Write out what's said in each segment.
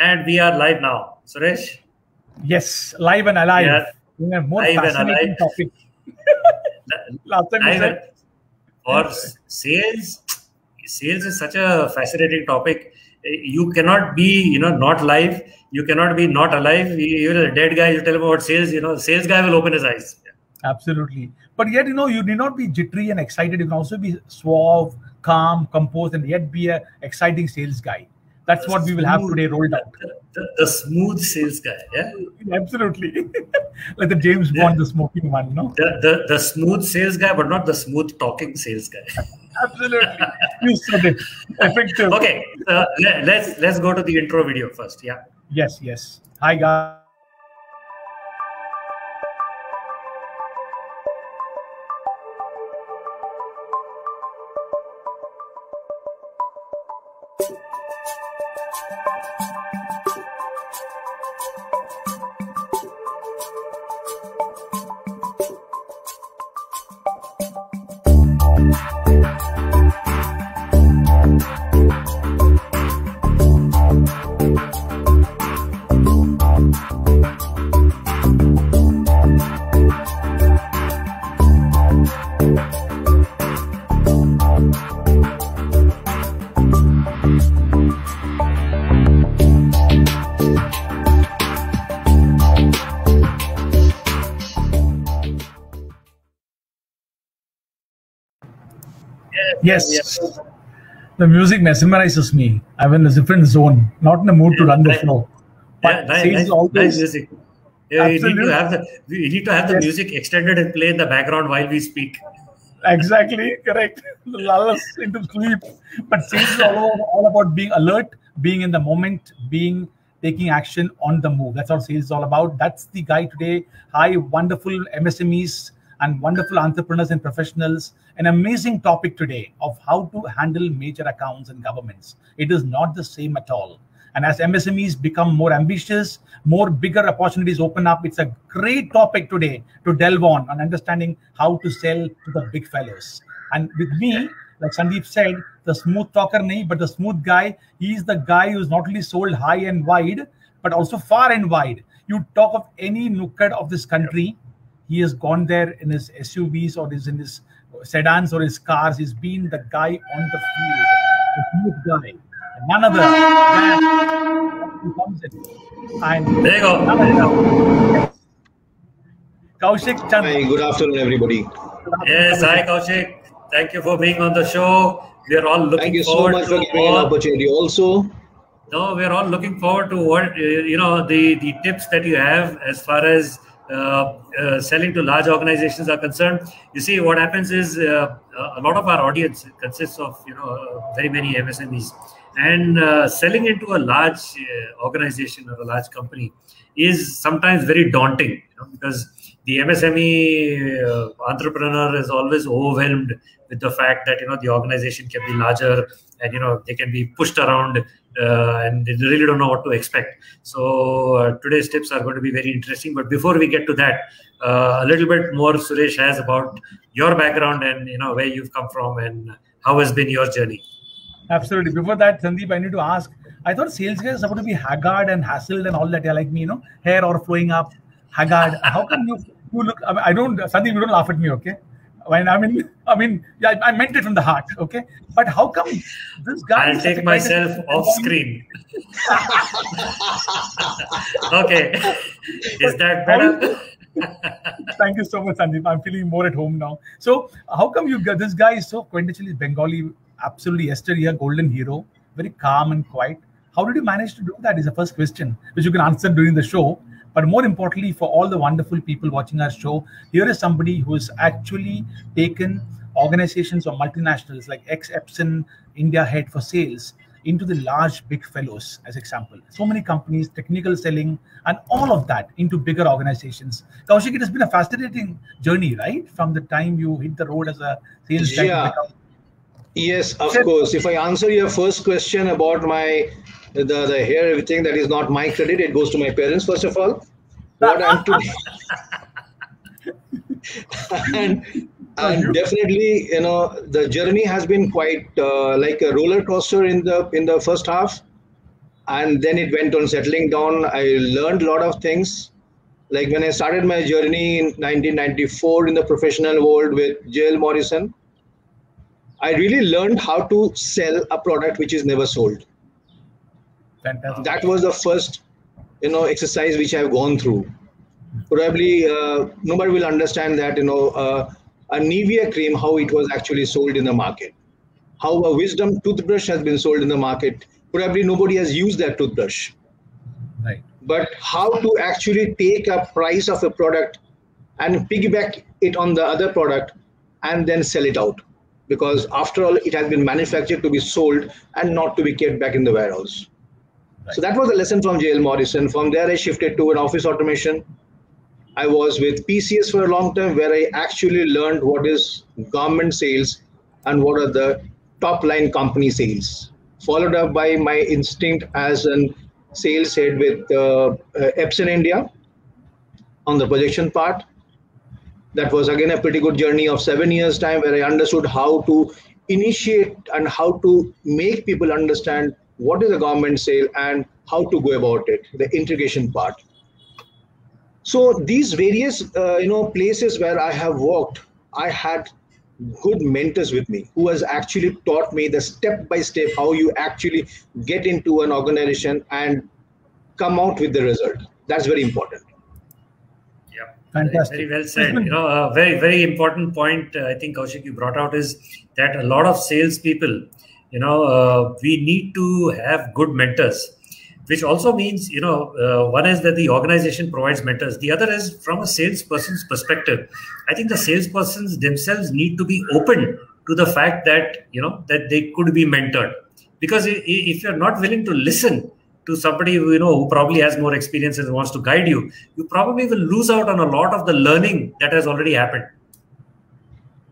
And we are live now. Suresh? Yes, live and alive. Yeah. more live fascinating topic. Last time live for sales, sales is such a fascinating topic. You cannot be, you know, not live. You cannot be not alive. You're a dead guy. You tell him about sales. You know, sales guy will open his eyes. Absolutely. But yet, you know, you need not be jittery and excited. You can also be suave, calm, composed, and yet be a exciting sales guy. That's the what we will have today rolled out. The, the, the, smooth sales guy, yeah. Absolutely, like the James yeah. Bond, the smoking one, no. The, the the smooth sales guy, but not the smooth talking sales guy. Absolutely, you said it. Effective. Okay, uh, let, let's let's go to the intro video first. Yeah. Yes. Yes. Hi guys. Yes. yes. The music mesmerizes me. I'm in a different zone, not in the mood yeah, to run the show. But yeah, nice, nice, music. Yeah, you need to have the we need to have the yes. music extended and play in the background while we speak. Exactly, correct. Lull us into sleep. But sales is all, all about being alert, being in the moment, being taking action on the move. That's what sales is all about. That's the guy today. Hi, wonderful MSMEs and wonderful entrepreneurs and professionals. An amazing topic today of how to handle major accounts and governments. It is not the same at all. And as MSMEs become more ambitious, more bigger opportunities open up. It's a great topic today to delve on and understanding how to sell to the big fellows. And with me, like Sandeep said, the smooth talker nahi, but the smooth guy, he's the guy who's not only sold high and wide, but also far and wide. You talk of any nooked of this country, he has gone there in his SUVs or is in his sedans or his cars. He's been the guy on the field, the smooth guy. None other than who comes in. And there you go. Kaushik Chandra. Hi, good afternoon, everybody. Yes, hi, Kaushik. Thank you for being on the show. We are all looking Thank you so much for giving an opportunity also. No, we're all looking forward to what, you know, the, the tips that you have as far as uh, uh, Uh, uh, selling to large organizations are concerned, you see what happens is uh, uh a lot of our audience consists of you know very many MSMEs, and selling into a large organization or a large company is sometimes very daunting you know, because the MSME entrepreneur is always overwhelmed with the fact that you know the organization can be larger and you know they can be pushed around uh, and they really don't know what to expect. So uh, today's tips are going to be very interesting. But before we get to that, uh, a little bit more Suresh has about your background and you know where you've come from and how has been your journey. Absolutely. Before that, Sandeep, I need to ask. I thought sales guys are supposed to be haggard and hassled and all that. Yeah, like me, you know, hair or flowing up, haggard. How come you, look? I, mean, I don't, Sandeep, you don't laugh at me, okay? when I mean, I mean, yeah, I meant it from the heart. Okay, but how come this guy? I'll take myself off screen. okay, is that better? Thank you so much, Sandeep. I'm feeling more at home now. So, how come you this guy is so quintessentially Bengali, absolutely yesterday a golden hero, very calm and quiet. How did you manage to do that? Is the first question, which you can answer during the show. But more importantly, for all the wonderful people watching our show, here is somebody who has actually taken organizations or multinationals like ex Epson India head for sales into the large big fellows as example. So many companies technical selling and all of that into bigger organizations. Kaushik it has been a fascinating journey right? From the time you hit the road as a sales guy yeah. Yes of course if i answer your first question about my the, the hair, everything that is not my credit. It goes to my parents, first of all. What I'm today. and and definitely, you know, the journey has been quite uh, like a roller coaster in the in the first half. and then it went on settling down. I learned a lot of things. Like when I started my journey in 1994 in the professional world with JL Morrison, I really learned how to sell a product which is never sold. Fantastic. That was the first, you know, exercise which I've gone through. Probably uh, nobody will understand that, you know, uh, a Nivea cream, how it was actually sold in the market, how a Wisdom toothbrush has been sold in the market. Probably nobody has used that toothbrush. Right. But how to actually take a price of a product and piggyback it on the other product and then sell it out because after all it has been manufactured to be sold and not to be kept back in the warehouse. Right. so that was a lesson from jl morrison. From there i shifted to an office automation. I was with pcs for a long time where i actually learned what is government sales and what are the top line company sales followed up by my instinct as an sales head with uh, uh, epson india on the projection part that was again a pretty good journey of seven years time where i understood how to initiate and how to make people understand what is a government sale and how to go about it the integration part. So these various uh, you know places where i have worked i had good mentors with me who has actually taught me the step by step how you actually get into an organization and come out with the result. That's very important Fantastic. Very well said. You know, a very, very important point uh, I think, Kaushik, you brought out is that a lot of salespeople, you know, uh, we need to have good mentors, which also means, you know, uh, one is that the organization provides mentors. The other is from a salesperson's perspective. I think the salespersons themselves need to be open to the fact that, you know, that they could be mentored. Because if you're not willing to listen, to somebody who you know who probably has more experience and wants to guide you you probably will lose out on a lot of the learning that has already happened.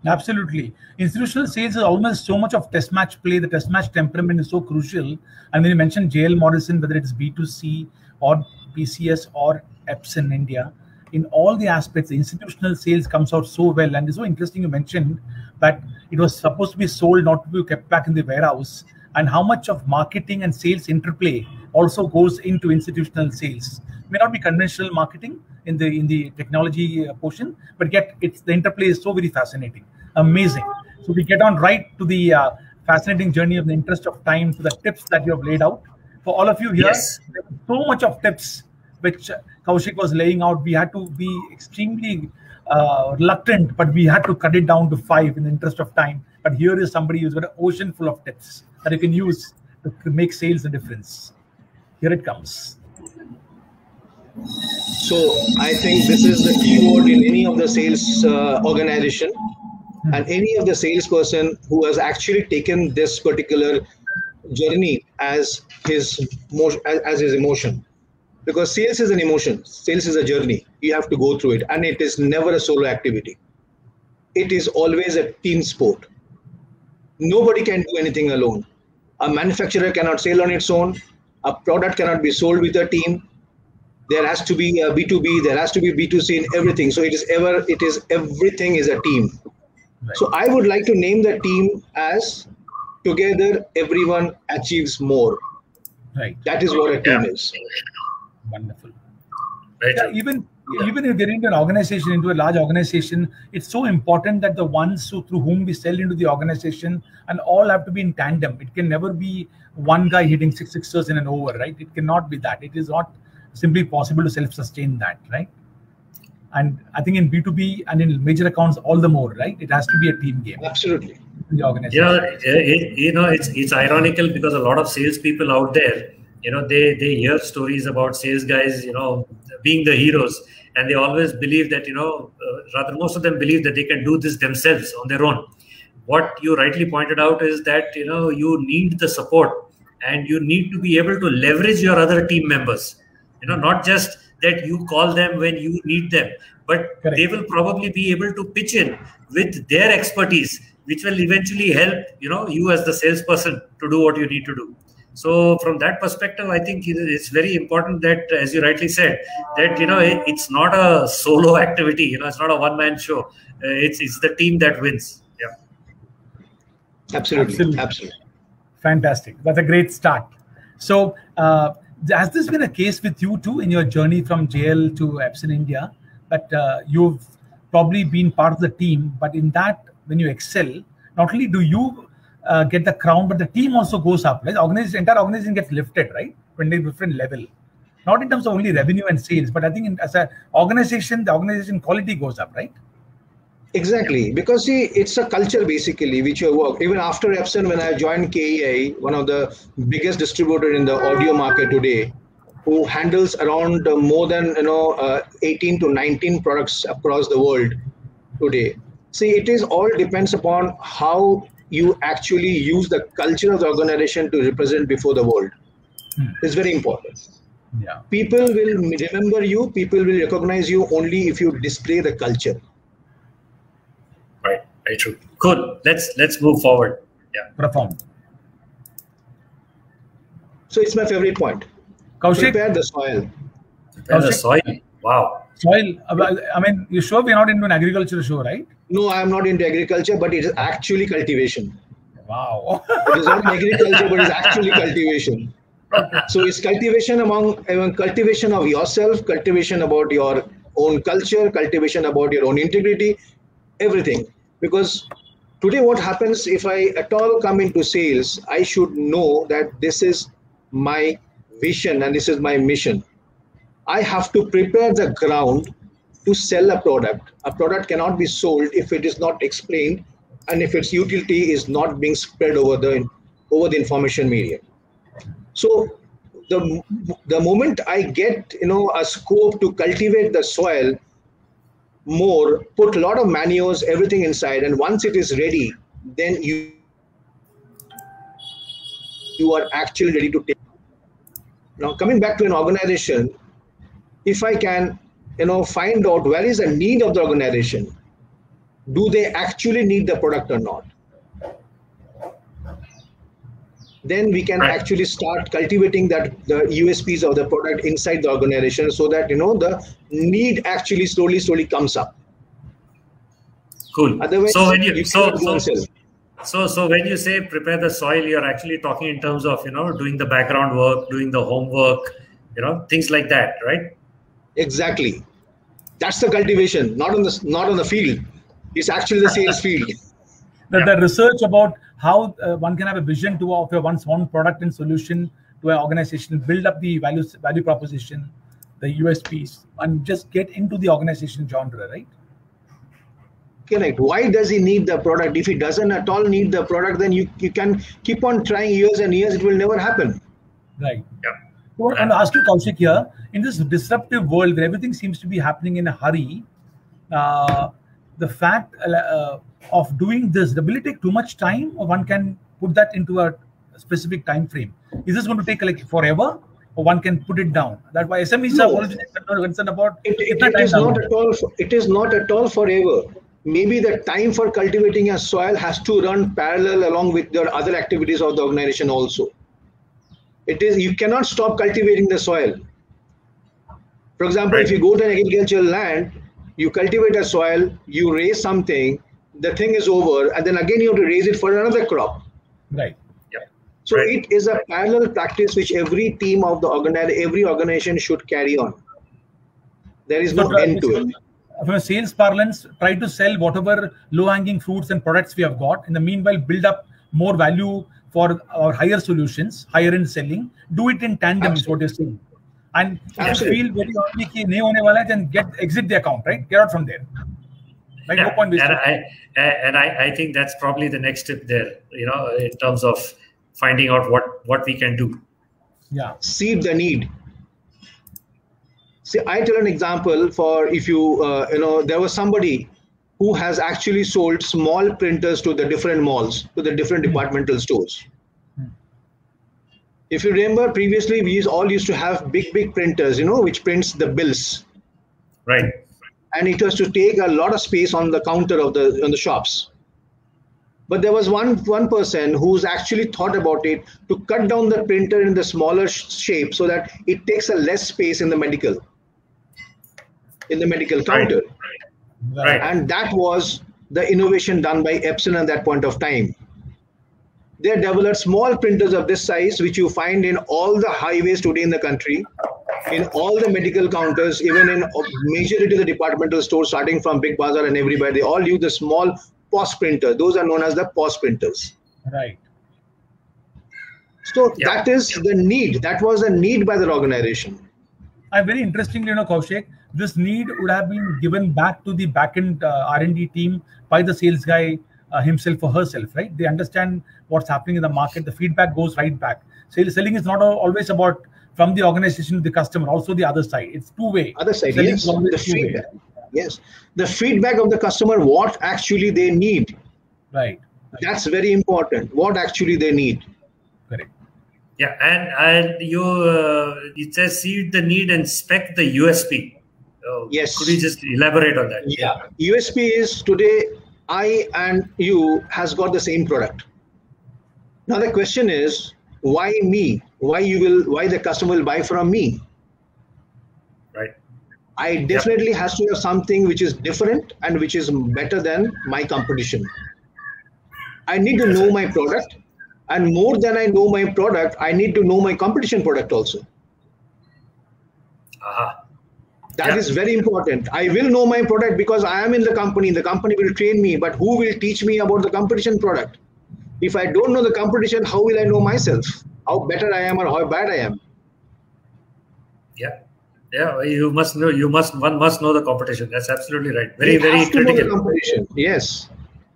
Absolutely. Institutional sales is almost so much of test match play. The test match temperament is so crucial. And when you mentioned jl morrison whether it's b2c or pcs or epson india in all the aspects the institutional sales comes out so well. And it's so interesting you mentioned that it was supposed to be sold not to be kept back in the warehouse. And how much of marketing and sales interplay also goes into institutional sales. May not be conventional marketing in the in the technology uh, portion, but yet it's the interplay is so very fascinating, amazing. So we get on right to the uh, fascinating journey of the interest of time to the tips that you have laid out for all of you here. Yes. so much of tips which Kaushik was laying out. We had to be extremely uh, reluctant, but we had to cut it down to five in the interest of time. But here is somebody who's got an ocean full of tips that you can use to make sales a difference. Here it comes. So I think this is the keyword in any of the sales uh, organization. Hmm. and any of the salesperson who has actually taken this particular journey as his as, as his emotion. Because sales is an emotion. Sales is a journey. You have to go through it. And it is never a solo activity. It is always a team sport. Nobody can do anything alone. A manufacturer cannot sell on its own a product cannot be sold with a team. There has to be a b2b there has to be b2c in everything. So it is ever it is everything is a team. Right. so i would like to name the team as together everyone achieves more. Right. That is what a team is. Wonderful. Right. yeah, even even if getting into an organization into a large organization it's so important that the ones who through whom we sell into the organization and all have to be in tandem. It can never be one guy hitting six sixers in an over right? It cannot be that. It is not simply possible to self-sustain that right? And i think in b2b and in major accounts all the more right? It has to be a team game. Absolutely. The organization. You know, it, you know it's it's ironical because a lot of salespeople out there you know they they hear stories about sales guys you know being the heroes and they always believe that you know uh, rather most of them believe that they can do this themselves on their own. What you rightly pointed out is that you know you need the support and you need to be able to leverage your other team members. You know not just that you call them when you need them but Correct. they will probably be able to pitch in with their expertise which will eventually help you know you as the salesperson to do what you need to do so from that perspective i think it's very important that as you rightly said that you know it's not a solo activity you know it's not a one man show. Uh, it's it's the team that wins. Yeah. Absolutely. Absolutely, absolutely. fantastic. That's a great start. So, uh, has this been a case with you too in your journey from JL to Epson India? That uh, you've probably been part of the team, but in that, when you excel, not only do you uh, get the crown, but the team also goes up. Right? Organization, entire organization gets lifted, right? When they different level, not in terms of only revenue and sales, but I think in, as an organization, the organization quality goes up, right? Exactly, because see, it's a culture basically which you work. Even after Epson, when I joined KEI, one of the biggest distributor in the audio market today, who handles around uh, more than you know uh, 18 to 19 products across the world today. See, it is all depends upon how you actually use the culture of the organization to represent before the world. Hmm. It's very important. Yeah. People will remember you. People will recognize you only if you display the culture. Right, very true. Good. Let's let's move forward. Yeah. Perform. So it's my favorite point. Kaushik? Prepare the soil. Prepare the soil. Wow. Soil. I mean, you sure we're not into an agriculture show, right? No, I am not into agriculture, but it is actually cultivation. Wow. it is not agriculture, but it's actually cultivation. So it's cultivation among, among cultivation of yourself, cultivation about your own culture, cultivation about your own integrity, everything because today what happens if i at all come into sales i should know that this is my vision and this is my mission i have to prepare the ground to sell a product a product cannot be sold if it is not explained and if its utility is not being spread over the over the information media so the the moment i get you know a scope to cultivate the soil more, put a lot of manures, everything inside, and once it is ready, then you you are actually ready to take. Now, coming back to an organization, if I can, you know, find out where is the need of the organization, do they actually need the product or not? then we can right. actually start cultivating that the USPs of the product inside the organization so that you know the need actually slowly slowly comes up. Cool. Otherwise, so when you, you so so, so so when you say prepare the soil, you're actually talking in terms of you know doing the background work, doing the homework, you know things like that, right? Exactly. That's the cultivation, not on the not on the field. It's actually the sales field. The, yeah. the research about how uh, one can have a vision to offer one's own product and solution to an organization, build up the value value proposition, the USPs, and just get into the organization genre, right? Correct. Why does he need the product? If he doesn't at all need the product, then you, you can keep on trying years and years, it will never happen. Right. Yeah. So I want to ask you, Kaushik, here in this disruptive world where everything seems to be happening in a hurry, uh, the fact uh, of doing this, will it take too much time, or one can put that into a specific time frame? Is this going to take like forever, or one can put it down? That's why SMEs no. are concerned about. It, it, it is not at all. It is not at all forever. Maybe the time for cultivating a soil has to run parallel along with the other activities of the organization also. It is you cannot stop cultivating the soil. For example, right. if you go to an agricultural land, you cultivate a soil, you raise something, the thing is over, and then again you have to raise it for another crop. Right. So right. it is a parallel practice which every team of the organization, every organization should carry on. There is no end to it. From a sales parlance, try to sell whatever low-hanging fruits and products we have got. In the meanwhile, build up more value for our higher solutions, higher end selling, do it in tandem Absolutely. is what you're saying. And feel very early ki then get exit the account, right? Get out from there. Like yeah, no point and I, and I, I think that's probably the next step there, you know, in terms of finding out what, what we can do. Yeah. See the need. See, I tell an example for if you, uh, you know, there was somebody who has actually sold small printers to the different malls, to the different mm-hmm. departmental stores. Mm-hmm. If you remember previously, we all used to have big, big printers, you know, which prints the bills. Right and it was to take a lot of space on the counter of the on the shops but there was one one person who's actually thought about it to cut down the printer in the smaller shape so that it takes a less space in the medical in the medical counter right. and that was the innovation done by epson at that point of time they developed small printers of this size, which you find in all the highways today in the country, in all the medical counters, even in majority of the departmental stores, starting from Big Bazaar and everybody, they all use the small POS printer. Those are known as the POS printers. Right. So yeah. that is the need. That was a need by the organization. I'm very interestingly, you know, Kaushik, this need would have been given back to the backend uh, R&D team by the sales guy uh, himself or herself, right? They understand what's happening in the market. The feedback goes right back. Sales selling is not always about from the organization to the customer, also the other side. It's two way. Other side, selling yes. The feedback. Yes, the feedback of the customer, what actually they need. Right. That's very important. What actually they need. Correct. Yeah, and and you uh, it says see the need and spec the USP. Yes. Could you just elaborate on that? Yeah. USP is today I and you has got the same product. Now the question is why me? Why you will why the customer will buy from me? Right. I definitely yep. has to have something which is different and which is better than my competition. I need to know my product and more than I know my product, I need to know my competition product also. Uh-huh. That yeah. is very important. I will know my product because I am in the company. The company will train me, but who will teach me about the competition product? If I don't know the competition, how will I know myself? How better I am or how bad I am? Yeah. Yeah, you must know. You must one must know the competition. That's absolutely right. Very, very critical. competition. Yes,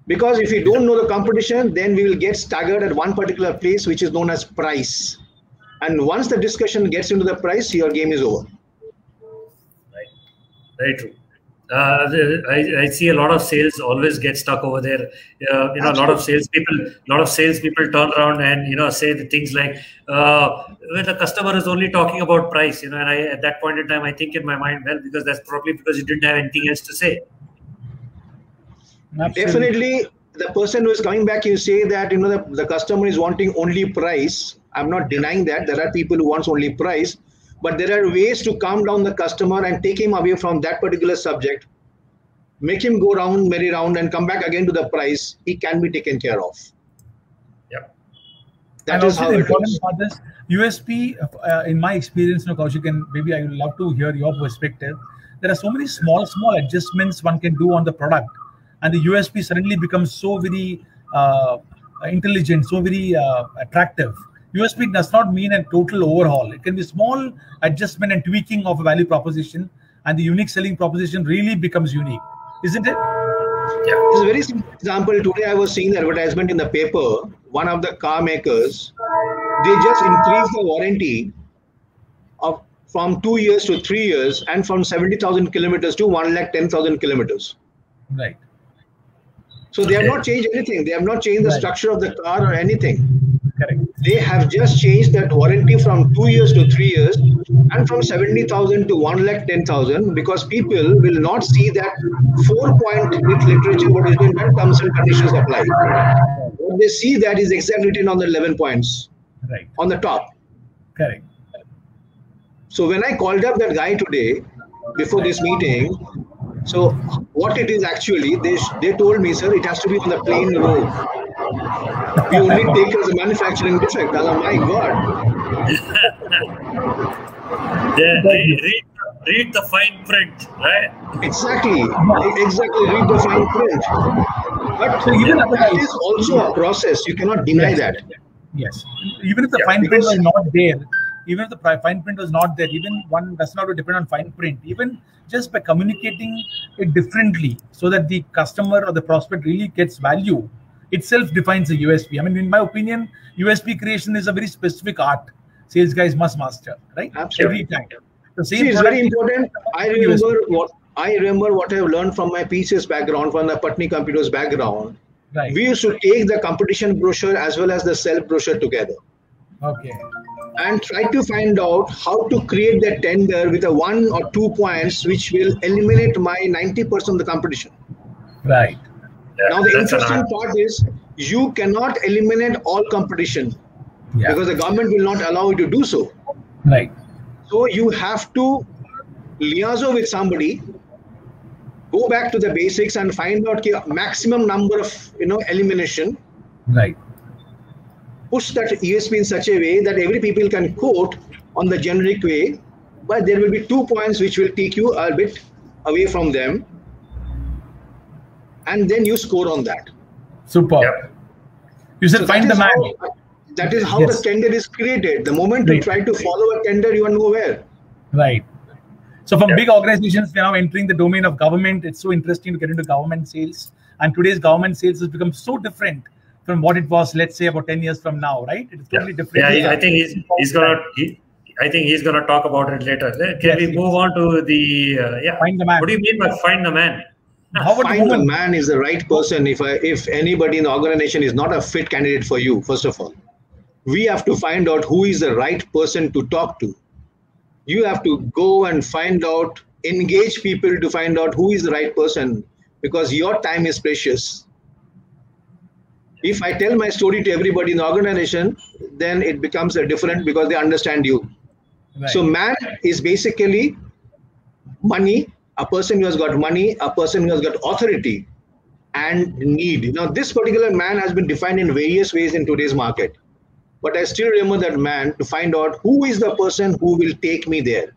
because if we don't know the competition, then we will get staggered at one particular place, which is known as price. And once the discussion gets into the price, your game is over. Very true. Uh, I, I, see a lot of sales always get stuck over there. Uh, you know, Absolutely. a lot of salespeople, a lot of salespeople turn around and you know say the things like, uh, "Well, the customer is only talking about price." You know, and I at that point in time, I think in my mind, well, because that's probably because you didn't have anything else to say. Absolutely. Definitely, the person who is coming back, you say that you know the, the customer is wanting only price. I'm not denying that there are people who wants only price, but there are ways to calm down the customer and take him away from that particular subject. Make him go round merry round and come back again to the price he can be taken care of. Yep. That and is how the important part is usp uh, in my experience you know, Kaushik, and maybe i would love to hear your perspective there are so many small small adjustments one can do on the product. And the usp suddenly becomes so very uh, intelligent so very uh, attractive USP does not mean a total overhaul. It can be small adjustment and tweaking of a value proposition, and the unique selling proposition really becomes unique, isn't it? Yeah, it's a very simple example. Today I was seeing the advertisement in the paper. One of the car makers, they just increased the warranty of from two years to three years, and from seventy thousand kilometers to one lakh ten thousand kilometers. Right. So they have not changed anything. They have not changed the right. structure of the car or anything. Correct. They have just changed that warranty from two years to three years and from 70,000 to 1 lakh 10,000 because people will not see that four point with literature what is when terms and conditions apply. What they see that is exactly written on the 11 points right. on the top. Correct. So when I called up that guy today before this meeting, so what it is actually, they, they told me, sir, it has to be on the plain road we only take as a manufacturing defect. Oh my God. yeah, read, read the fine print, right? Exactly. Exactly. Read the fine print. But so even that is also a process. You cannot deny yes. that. Yes. Even if the yeah, fine print was not there, even if the fine print was not there, even one does not depend on fine print. Even just by communicating it differently so that the customer or the prospect really gets value itself defines a USP. I mean, in my opinion, USP creation is a very specific art. Sales guys must master, right? Absolutely. Every time. The same See, it's very important. I remember USP. what I remember what I've learned from my PCS background, from the Patni computers background. Right. We used to take the competition brochure as well as the self brochure together. Okay. And try to find out how to create that tender with a one or two points which will eliminate my 90% of the competition. Right now the interesting part is you cannot eliminate all competition yeah. because the government will not allow you to do so. Right. So you have to liaise with somebody, go back to the basics and find out the maximum number of you know elimination. Right. push that USP in such a way that every people can quote on the generic way, but there will be two points which will take you a bit away from them, and then you score on that. Super. Yep. You said so find the man. How, that is how yes. the tender is created. The moment right. you try to follow a tender, you are nowhere. Right. So from yep. big organizations we now entering the domain of government, it's so interesting to get into government sales. And today's government sales has become so different from what it was, let's say, about 10 years from now, right? It's totally yeah. different. Yeah, I think he's, he's gonna he, I think he's gonna talk about it later. Can yes, we move on to the uh, yeah? Find the man. What do you mean by find the man? How find the man is the right person if I, if anybody in the organization is not a fit candidate for you first of all. We have to find out who is the right person to talk to. You have to go and find out engage people to find out who is the right person because your time is precious. If i tell my story to everybody in the organization then it becomes a different because they understand you. Right. so man is basically money a person who has got money, a person who has got authority and need. Now, this particular man has been defined in various ways in today's market. But I still remember that man to find out who is the person who will take me there.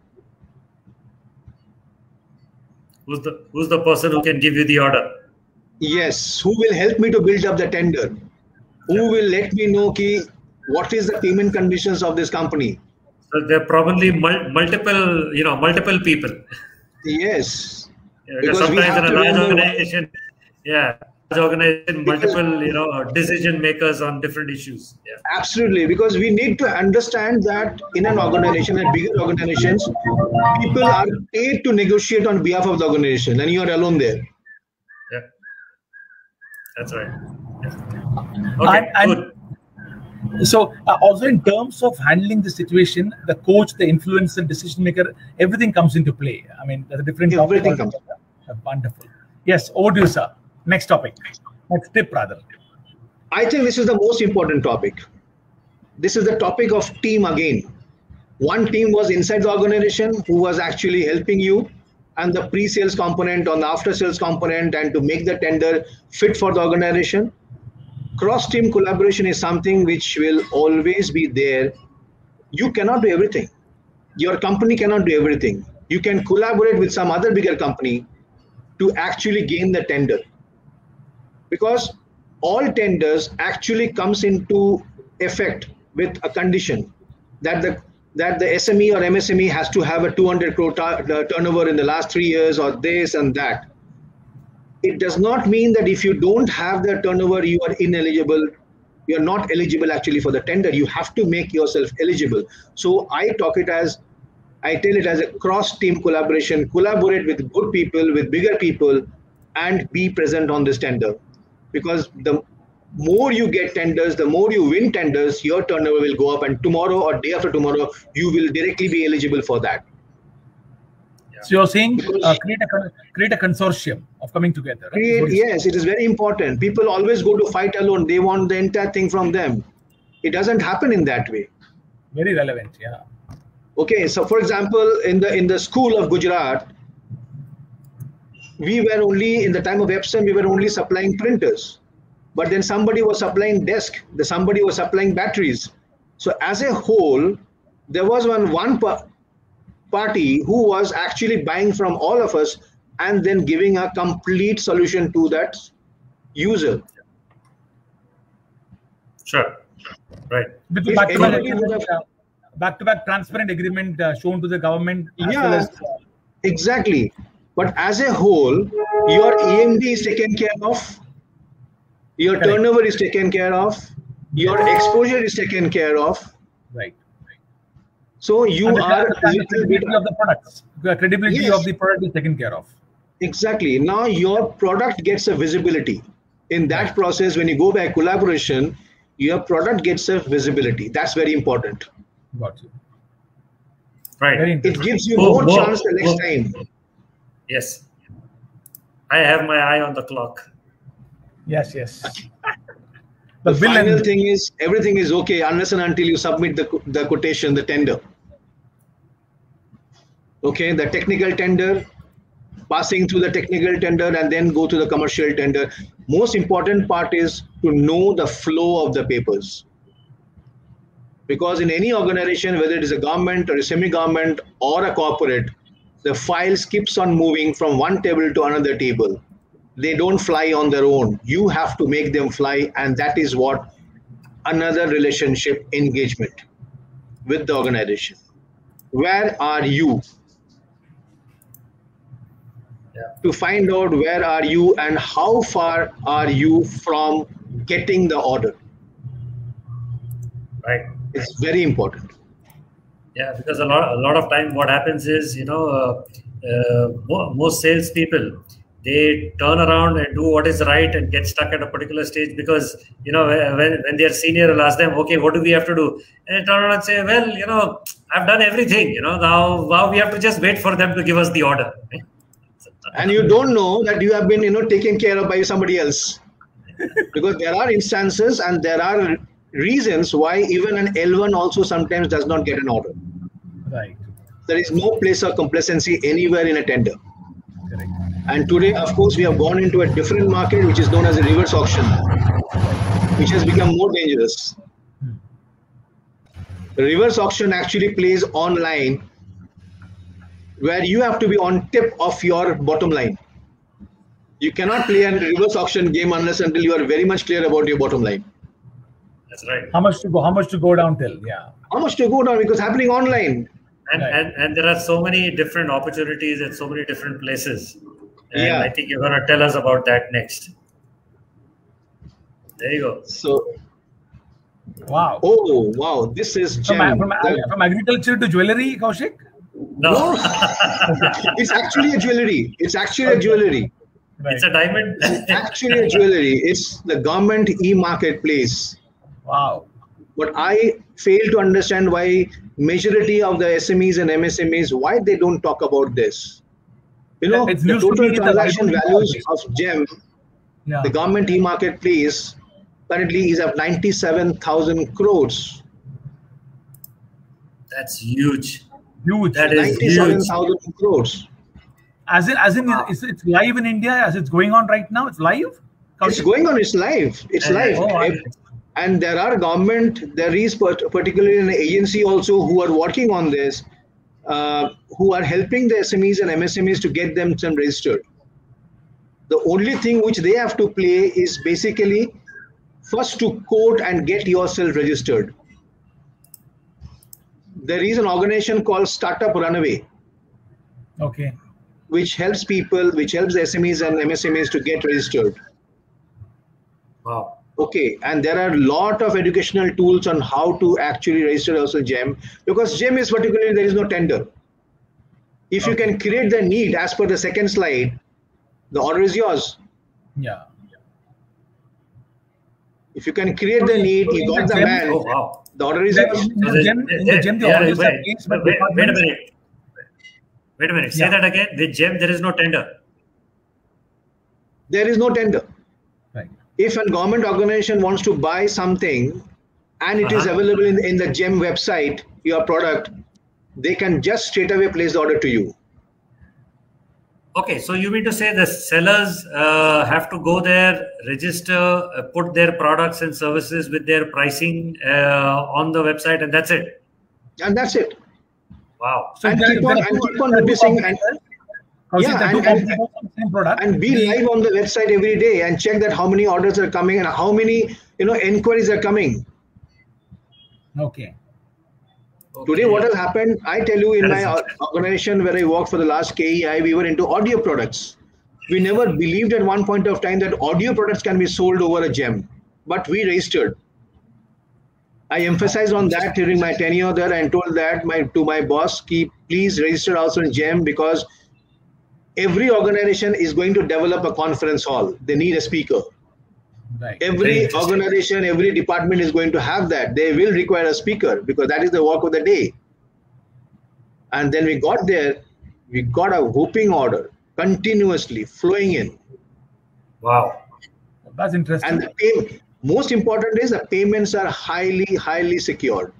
Who's the who's the person who can give you the order? Yes, who will help me to build up the tender? Who will let me know ki, what is the payment conditions of this company? So there are probably mul- multiple, you know, multiple people. Yes. Yeah, because, because sometimes in a large organization, yeah, large organization, multiple, you know, decision makers on different issues. Yeah. Absolutely, because we need to understand that in an organization, and bigger organizations, people are paid to negotiate on behalf of the organization, and you are alone there. Yeah, that's right. Yeah. Okay, and, good. So uh, also in terms of handling the situation, the coach, the influencer, decision maker, everything comes into play. I mean, there's a different everything comes. Uh, wonderful. Yes, over to you, sir. Next topic. Next tip, rather. I think this is the most important topic. This is the topic of team again. One team was inside the organization who was actually helping you, and the pre-sales component on the after-sales component, and to make the tender fit for the organization cross team collaboration is something which will always be there. You cannot do everything. Your company cannot do everything. You can collaborate with some other bigger company to actually gain the tender. Because all tenders actually comes into effect with a condition that the that the SME or MSME has to have a 200 crore uh, turnover in the last three years or this and that it does not mean that if you don't have the turnover, you are ineligible. You are not eligible actually for the tender. You have to make yourself eligible. So I talk it as, I tell it as a cross team collaboration, collaborate with good people, with bigger people, and be present on this tender. Because the more you get tenders, the more you win tenders, your turnover will go up. And tomorrow or day after tomorrow, you will directly be eligible for that. So you're saying uh, create a create a consortium of coming together. Right? Create, yes, it is very important. People always go to fight alone. They want the entire thing from them. It doesn't happen in that way. Very relevant, yeah. Okay, so for example, in the in the school of Gujarat, we were only in the time of Epson, we were only supplying printers, but then somebody was supplying desk, the somebody was supplying batteries. So as a whole, there was one one party who was actually buying from all of us and then giving a complete solution to that user. Sure. Right. back to back transparent agreement uh, shown to the government. yeah, well as, uh, exactly. But as a whole, your EMD is taken care of, your Correct. turnover is taken care of, your exposure is taken care of. Right. So you are the credibility of the products. The credibility yes. of the product is taken care of. Exactly. Now your product gets a visibility. In that process, when you go by collaboration, your product gets a visibility. That's very important. Got you. Right. It gives you more chance the next time. Yes. I have my eye on the clock. Yes, yes. the, the final thing is everything is okay unless and until you submit the, the quotation, the tender okay the technical tender passing through the technical tender and then go to the commercial tender most important part is to know the flow of the papers Because in any organization, whether it is a government or a semi-government or a corporate, the files keeps on moving from one table to another table. They don't fly on their own. You have to make them fly, and that is what another relationship engagement with the organization. Where are you? Yeah. To find out where are you and how far are you from getting the order. Right. It's very important. Yeah, because a lot, a lot of time, what happens is, you know, uh, uh, mo- most salespeople they turn around and do what is right and get stuck at a particular stage because you know when, when their senior will ask them, okay, what do we have to do? And they turn around and say, well, you know, I've done everything. You know, now now we have to just wait for them to give us the order. And you don't know that you have been, you know, taken care of by somebody else, because there are instances and there are reasons why even an L1 also sometimes does not get an order. Right. There is no place of complacency anywhere in a tender. Correct. And today, of course, we have gone into a different market, which is known as a reverse auction, which has become more dangerous. Hmm. The reverse auction actually plays online, where you have to be on tip of your bottom line. You cannot play a reverse auction game unless until you are very much clear about your bottom line. That's right. How much to go? How much to go down till? Yeah. How much to go down because happening online. And, Right. and and there are so many different opportunities at so many different places. And Yeah. I think you're gonna tell us about that next. There you go. So, Wow. oh wow, this is From, from, from agriculture to jewelry, Kaushik. No, No, it's actually a jewelry. It's actually a jewelry. Right. it's a diamond. actually a jewelry. It's the government e-marketplace. wow. But I fail to understand why majority of the SMEs and MSMEs why they don't talk about this. You know, It's the total be the transaction values market. of GEM, Yeah. the government e-marketplace, currently is at 97,000 crores. That's huge. Huge. That is huge. 97,000 crores. As in, as in, Wow. it's, it's live in India as it's going on right now. It's live. It's going on. It's live. It's And- live. Oh, I- and there are government there is part- particularly an agency also who are working on this uh, who are helping the smes and msmes to get them some registered the only thing which they have to play is basically first to quote and get yourself registered there is an organization called startup runaway Okay. which helps people which helps smes and msmes to get registered Wow. Okay, and there are a lot of educational tools on how to actually register also GEM because GEM is particularly there is no tender. If you can create the need as per the second slide, the order is yours. Yeah. If you can create the need, you got the man, Oh wow. the order is Yeah. In the So gem, the- in the gem, the yeah, orders are wait, placed wait, wait a minute. Wait a minute. Say Yeah. that again. With gem, there is no tender. There is no tender. Right. If a government organization wants to buy something and it is Uh-huh. available in, in the GEM website, your product, they can just straight away place the order to you. Okay, so you mean to say the sellers uh, have to go there, register, uh, put their products and services with their pricing uh, on the website, and that's it. And that's it. Wow. So And there- keep on- there and keep on there noticing and- Yeah, there are two and- and- competitors on the same product. and be live on the website every day and check that how many orders are coming and how many you know inquiries are coming Okay. Today what has happened i tell you in That my is or- interesting. organization where i worked for the last kei we were into audio products. We never believed at one point of time that audio products can be sold over a gem but we registered i emphasized on that during my tenure there and told that my to my boss keep please register also in gem because every organization is going to develop a conference hall. They need a speaker Right. Every organization every department is going to have that they will require a speaker because that is the work of the day and then we got there we got a whooping order continuously flowing in Wow. That's Wow. and interesting. the pay, most important is the payments are highly highly secured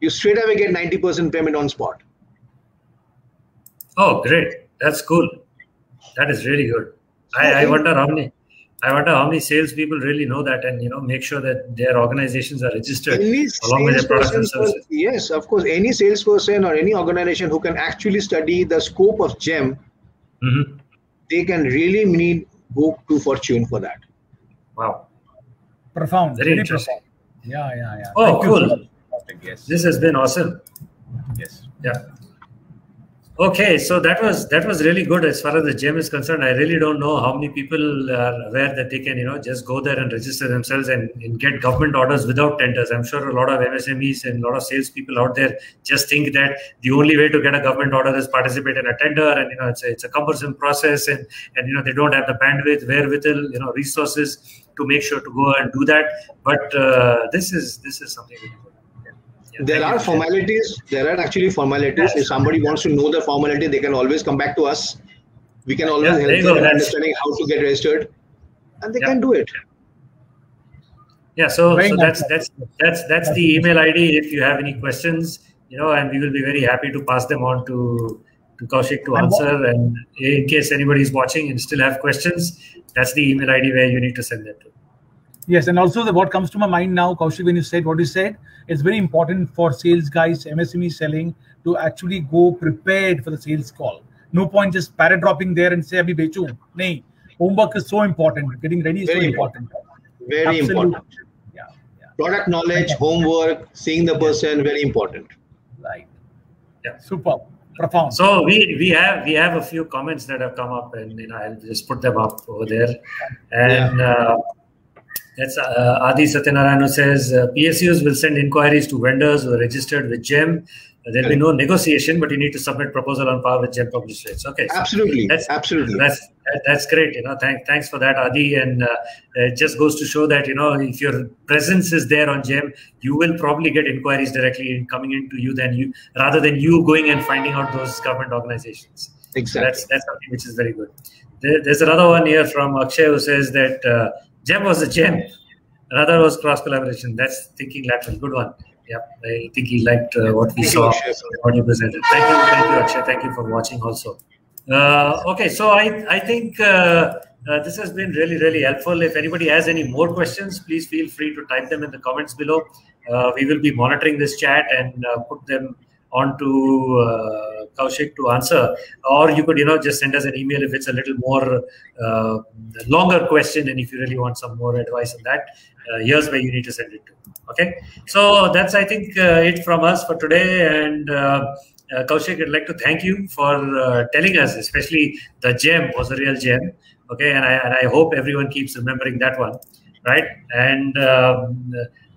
you straight away get 90% payment on spot Oh, great. That's cool. That is really good. I, I wonder how many I wonder how many salespeople really know that and you know make sure that their organizations are registered Any along with their products and services. yes, of course. Any salesperson or any organization who can actually study the scope of GEM, Mhm. they can really need go to Fortune for that. Wow, Profound. Very interesting. profound. Yeah, yeah, yeah. Oh, Thank cool. so much. Yes. this has been awesome. yes. Yeah. Okay, so that was that was really good as far as the gem is concerned. I really don't know how many people are aware that they can, you know, just go there and register themselves and, and get government orders without tenders. I'm sure a lot of MSMEs and a lot of salespeople out there just think that the only way to get a government order is participate in a tender, and you know, it's a, it's a cumbersome process, and and you know, they don't have the bandwidth, wherewithal, you know, resources to make sure to go and do that. But uh, this is this is something. Really good. Yeah, There are you. formalities. There are actually formalities. If somebody wants to know the formality, they can always come back to us. We can always Yeah, help them go. in understanding how to get registered, and they Yeah. can do it. Yeah, so, Very so nice. that's that's that's that's the email ID. If you have any questions, you know, and we will be very happy to pass them on to to Kaushik to answer. And in case anybody is watching and still have questions, that's the email ID where you need to send them to. Yes, and also the, what comes to my mind now, Kaushik, when you said what you said, it's very important for sales guys, MSME selling, to actually go prepared for the sales call. No point just paratropping there and say, Abhi bechu. Nahi. Homework is so important. Getting ready is Very so important. Very Absolute. important. Yeah, yeah, Product knowledge, homework, seeing the person, very important. right. Yeah. Super. Profound. So we we have we have a few comments that have come up, and you know I'll just put them up over there. And uh, that's uh, Adi Satyanarayan who says uh, PSUs will send inquiries to vendors who are registered with GEM. There'll be no negotiation, but you need to submit proposal on par with GEM published rates. Okay, so Absolutely. That's- Absolutely. that's that's great. You know, thank, thanks for that, Adi. And uh, it just goes to show that you know if your presence is there on GEM, you will probably get inquiries directly in, coming into you than you rather than you going and finding out those government organizations. So Exactly. that's that's something which is very good. There, there's another one here from Akshay who says that uh, GEM was a gem. Another was cross collaboration. That's thinking lateral. Good one. Yeah, I think he liked uh, what we Thank saw, what you presented. Thank you, thank you, Akshay. Thank you for watching also. Uh, okay, so I I think uh, uh, this has been really really helpful. If anybody has any more questions, please feel free to type them in the comments below. Uh, we will be monitoring this chat and uh, put them onto uh, Kaushik to answer, or you could you know just send us an email if it's a little more uh, longer question, and if you really want some more advice on that, uh, here's where you need to send it to. Okay, so that's I think uh, it from us for today, and. Uh, uh, Kaushik, I'd like to thank you for uh, telling us, especially the gem was a real gem. Okay, and I, and I hope everyone keeps remembering that one, right? And um,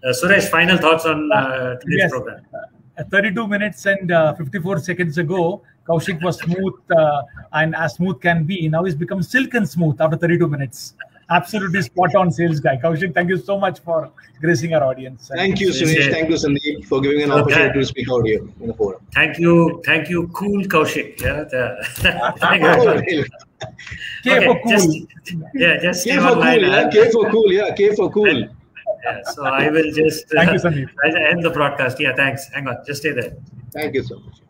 uh, Suresh, final thoughts on uh, today's Yes. program. Uh, 32 minutes and uh, 54 seconds ago, Kaushik was smooth uh, and as smooth can be. Now he's become silken smooth after 32 minutes. Absolutely spot on sales guy. Kaushik, thank you so much for gracing our audience. Thank you, Suresh. Thank you, Sandeep, for giving an Okay. opportunity to speak out here in the forum. Thank you, thank you, cool Kaushik. Yeah, the, thank you. Very much. K Okay, for cool. just, yeah, just K stay for cool, online. yeah. I'll- K for cool, yeah. K for cool. Yeah, so I will just Thank you, Sandeep. Uh, I'll end the broadcast. Yeah, thanks. Hang on, just stay there. Thank you so much.